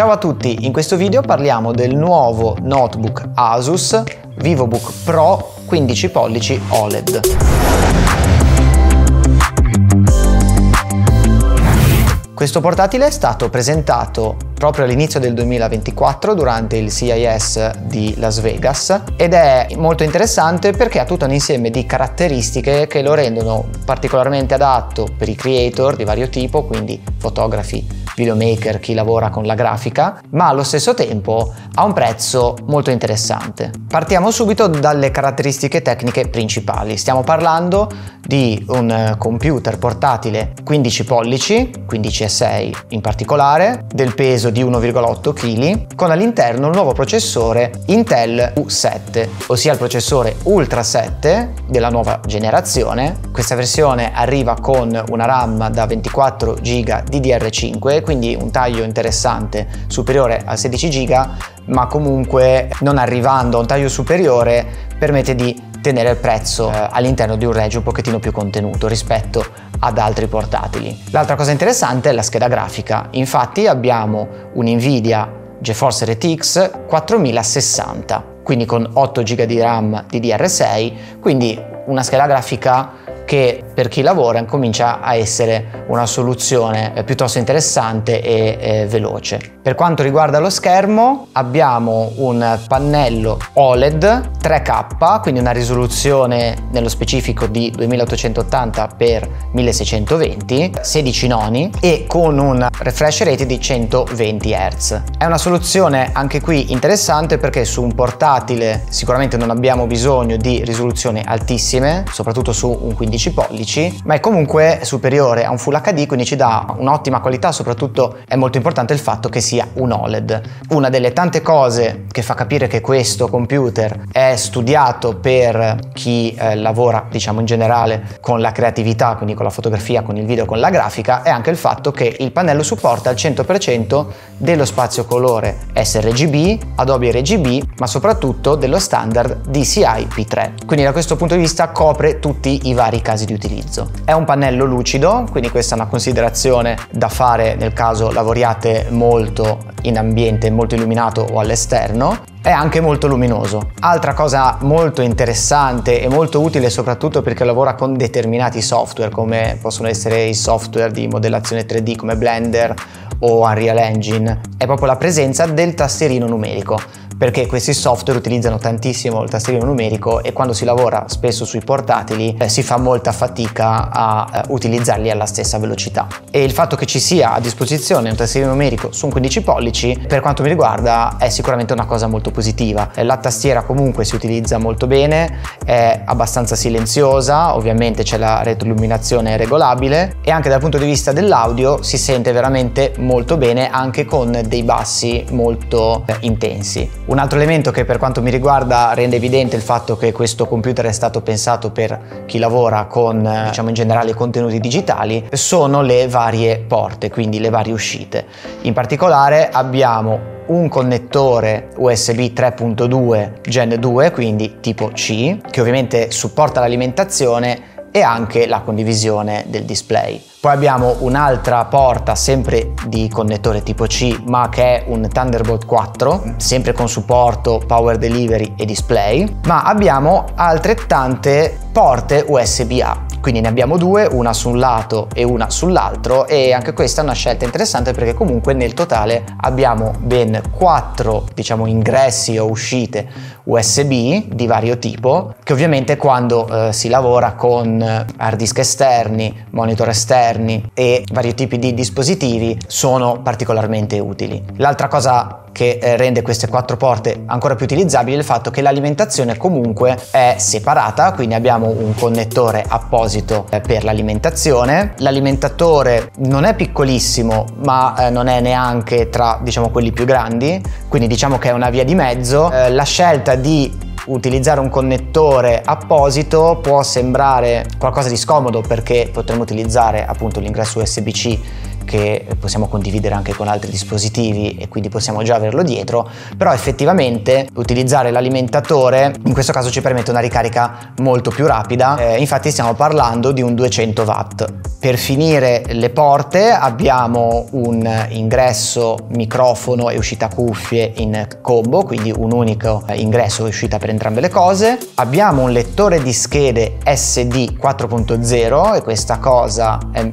Ciao a tutti, in questo video parliamo del nuovo notebook Asus VivoBook Pro 15 pollici OLED. Questo portatile è stato presentato proprio all'inizio del 2024 durante il CIS di Las Vegas ed è molto interessante perché ha tutto un insieme di caratteristiche che lo rendono particolarmente adatto per i creator di vario tipo, quindi fotografi, videomaker, chi lavora con la grafica, ma allo stesso tempo ha un prezzo molto interessante. Partiamo subito dalle caratteristiche tecniche principali. Stiamo parlando di un computer portatile 15 pollici, 15 e 6 in particolare, del peso di 1,8 kg, con all'interno il nuovo processore Intel U7, ossia il processore Ultra 7 della nuova generazione. Questa versione arriva con una RAM da 24 GB DDR5, quindi un taglio interessante superiore a 16 GB, ma comunque non arrivando a un taglio superiore permette di tenere il prezzo eh, all'interno di un range un pochettino più contenuto rispetto ad altri portatili. L'altra cosa interessante è la scheda grafica, infatti abbiamo un Nvidia GeForce RTX 4060, quindi con 8 GB di RAM DDR6, quindi una scheda grafica che per chi lavora comincia a essere una soluzione eh, piuttosto interessante e eh, veloce. Per quanto riguarda lo schermo abbiamo un pannello OLED 3K, quindi una risoluzione nello specifico di 2880 x 1620, 16 noni e con un refresh rate di 120 Hz. È una soluzione anche qui interessante perché su un portatile sicuramente non abbiamo bisogno di risoluzioni altissime, soprattutto su un 15 15 pollici, ma è comunque superiore a un Full HD, quindi ci dà un'ottima qualità, soprattutto è molto importante il fatto che sia un OLED. Una delle tante cose che fa capire che questo computer è studiato per chi eh, lavora, diciamo in generale, con la creatività, quindi con la fotografia, con il video, con la grafica, è anche il fatto che il pannello supporta il 100% dello spazio colore sRGB, Adobe RGB, ma soprattutto dello standard DCI P3. Quindi da questo punto di vista copre tutti i vari casi di utilizzo. È un pannello lucido, quindi questa è una considerazione da fare nel caso lavoriate molto in ambiente molto illuminato o all'esterno è anche molto luminoso. Altra cosa molto interessante e molto utile soprattutto perché lavora con determinati software come possono essere i software di modellazione 3D come Blender o Unreal Engine è proprio la presenza del tastierino numerico perché questi software utilizzano tantissimo il tastierino numerico e quando si lavora spesso sui portatili eh, si fa molta fatica a eh, utilizzarli alla stessa velocità. E il fatto che ci sia a disposizione un tastierino numerico su un 15 pollici, per quanto mi riguarda, è sicuramente una cosa molto positiva. La tastiera comunque si utilizza molto bene, è abbastanza silenziosa, ovviamente c'è la retroilluminazione regolabile e anche dal punto di vista dell'audio si sente veramente molto bene anche con dei bassi molto eh, intensi. Un altro elemento che per quanto mi riguarda rende evidente il fatto che questo computer è stato pensato per chi lavora con eh, diciamo in generale contenuti digitali sono le varie porte, quindi le varie uscite. In particolare abbiamo un connettore USB 3.2 Gen 2, quindi tipo C, che ovviamente supporta l'alimentazione e anche la condivisione del display. Poi abbiamo un'altra porta sempre di connettore tipo C ma che è un Thunderbolt 4 sempre con supporto power delivery e display ma abbiamo altrettante porte USB A quindi ne abbiamo due, una su un lato e una sull'altro e anche questa è una scelta interessante perché comunque nel totale abbiamo ben quattro diciamo ingressi o uscite USB di vario tipo che ovviamente quando eh, si lavora con hard disk esterni, monitor esterni e vari tipi di dispositivi sono particolarmente utili. L'altra cosa che eh, rende queste quattro porte ancora più utilizzabili è il fatto che l'alimentazione comunque è separata, quindi abbiamo un connettore apposito eh, per l'alimentazione. L'alimentatore non è piccolissimo, ma eh, non è neanche tra diciamo quelli più grandi, quindi diciamo che è una via di mezzo. La scelta di utilizzare un connettore apposito può sembrare qualcosa di scomodo perché potremmo utilizzare appunto l'ingresso USB-C che possiamo condividere anche con altri dispositivi e quindi possiamo già averlo dietro, però effettivamente utilizzare l'alimentatore in questo caso ci permette una ricarica molto più rapida, eh, infatti stiamo parlando di un 200 watt. Per finire le porte abbiamo un ingresso microfono e uscita cuffie in combo, quindi un unico ingresso e uscita per entrambe le cose. Abbiamo un lettore di schede SD 4.0 e questa cosa è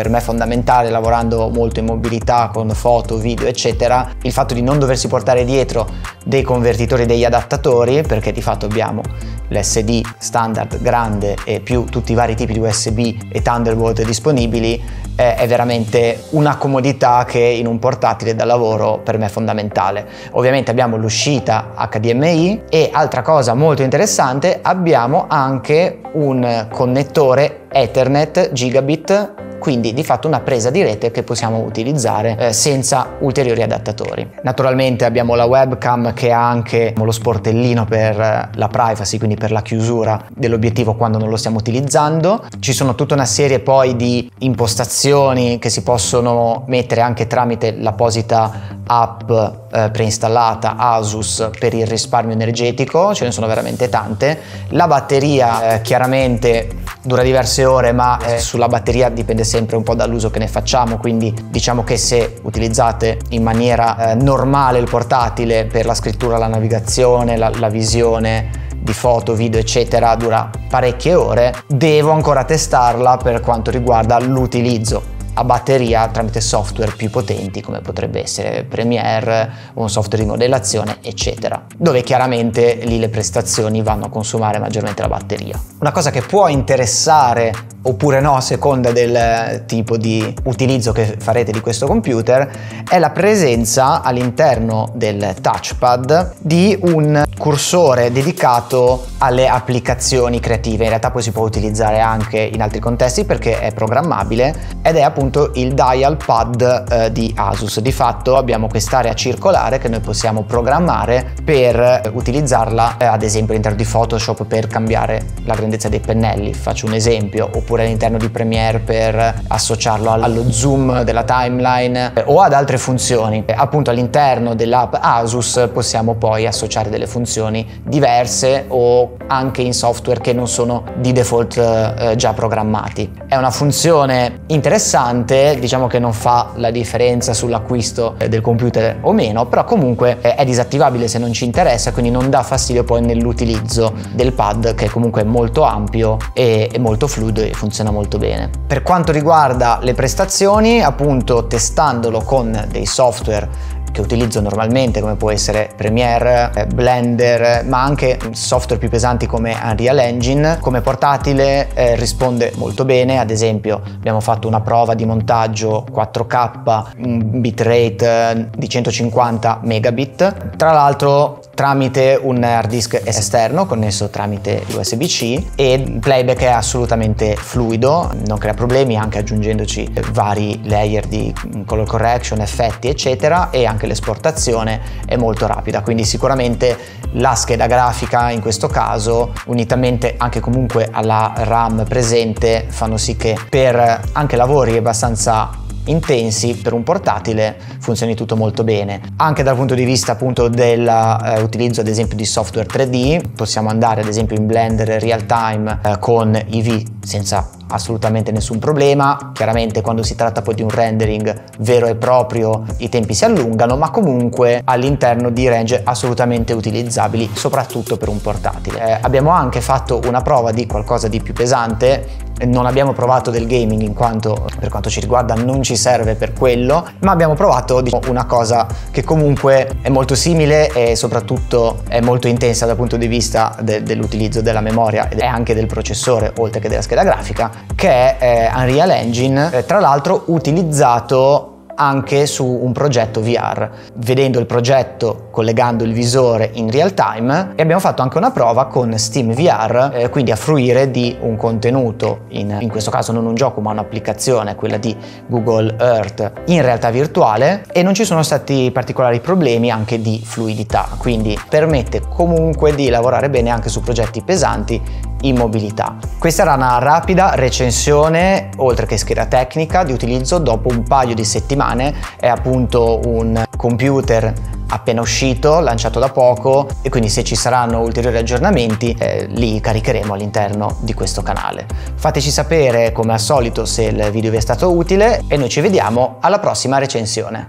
per me fondamentale lavorando molto in mobilità con foto, video eccetera, il fatto di non doversi portare dietro dei convertitori, degli adattatori perché di fatto abbiamo l'SD standard grande e più tutti i vari tipi di USB e Thunderbolt disponibili eh, è veramente una comodità che in un portatile da lavoro per me è fondamentale. Ovviamente abbiamo l'uscita HDMI e altra cosa molto interessante abbiamo anche un connettore Ethernet gigabit quindi di fatto una presa di rete che possiamo utilizzare eh, senza ulteriori adattatori. Naturalmente abbiamo la webcam che ha anche lo sportellino per eh, la privacy, quindi per la chiusura dell'obiettivo quando non lo stiamo utilizzando. Ci sono tutta una serie poi di impostazioni che si possono mettere anche tramite l'apposita app eh, preinstallata Asus per il risparmio energetico, ce ne sono veramente tante. La batteria eh, chiaramente dura diverse ore, ma eh, sulla batteria dipende sempre un po' dall'uso che ne facciamo, quindi diciamo che se utilizzate in maniera eh, normale il portatile per la scrittura, la navigazione, la, la visione di foto, video eccetera dura parecchie ore, devo ancora testarla per quanto riguarda l'utilizzo a batteria tramite software più potenti come potrebbe essere Premiere un software di modellazione eccetera dove chiaramente lì le prestazioni vanno a consumare maggiormente la batteria. Una cosa che può interessare oppure no a seconda del tipo di utilizzo che farete di questo computer è la presenza all'interno del touchpad di un cursore dedicato alle applicazioni creative. In realtà poi si può utilizzare anche in altri contesti perché è programmabile ed è appunto il dial pad eh, di Asus. Di fatto abbiamo quest'area circolare che noi possiamo programmare per utilizzarla eh, ad esempio all'interno di Photoshop per cambiare la grandezza dei pennelli. Faccio un esempio oppure all'interno di Premiere per associarlo allo zoom della timeline eh, o ad altre funzioni. Eh, appunto all'interno dell'app Asus possiamo poi associare delle funzioni diverse o anche in software che non sono di default eh, già programmati. È una funzione interessante, diciamo che non fa la differenza sull'acquisto del computer o meno, però comunque è disattivabile se non ci interessa, quindi non dà fastidio poi nell'utilizzo del pad che comunque è molto ampio e molto fluido e funziona molto bene. Per quanto riguarda le prestazioni, appunto testandolo con dei software che utilizzo normalmente come può essere Premiere, eh, Blender, ma anche software più pesanti come Unreal Engine. Come portatile eh, risponde molto bene, ad esempio abbiamo fatto una prova di montaggio 4K, un bitrate eh, di 150 megabit. Tra l'altro tramite un hard disk esterno connesso tramite USB-C e il playback è assolutamente fluido, non crea problemi anche aggiungendoci vari layer di color correction, effetti eccetera e anche l'esportazione è molto rapida, quindi sicuramente la scheda grafica in questo caso unitamente anche comunque alla RAM presente fanno sì che per anche lavori abbastanza intensi per un portatile funzioni tutto molto bene. Anche dal punto di vista appunto dell'utilizzo eh, ad esempio di software 3D possiamo andare ad esempio in Blender real time eh, con EV senza assolutamente nessun problema. Chiaramente quando si tratta poi di un rendering vero e proprio i tempi si allungano, ma comunque all'interno di range assolutamente utilizzabili, soprattutto per un portatile. Eh, abbiamo anche fatto una prova di qualcosa di più pesante non abbiamo provato del gaming in quanto per quanto ci riguarda non ci serve per quello, ma abbiamo provato diciamo, una cosa che comunque è molto simile e soprattutto è molto intensa dal punto di vista de- dell'utilizzo della memoria e anche del processore oltre che della scheda grafica, che è eh, Unreal Engine, eh, tra l'altro utilizzato anche su un progetto VR, vedendo il progetto, collegando il visore in real time e abbiamo fatto anche una prova con Steam VR, eh, quindi a fruire di un contenuto, in, in questo caso non un gioco ma un'applicazione, quella di Google Earth, in realtà virtuale e non ci sono stati particolari problemi anche di fluidità, quindi permette comunque di lavorare bene anche su progetti pesanti in mobilità. Questa era una rapida recensione, oltre che scheda tecnica, di utilizzo dopo un paio di settimane. È appunto un computer appena uscito, lanciato da poco e quindi se ci saranno ulteriori aggiornamenti eh, li caricheremo all'interno di questo canale. Fateci sapere come al solito se il video vi è stato utile e noi ci vediamo alla prossima recensione.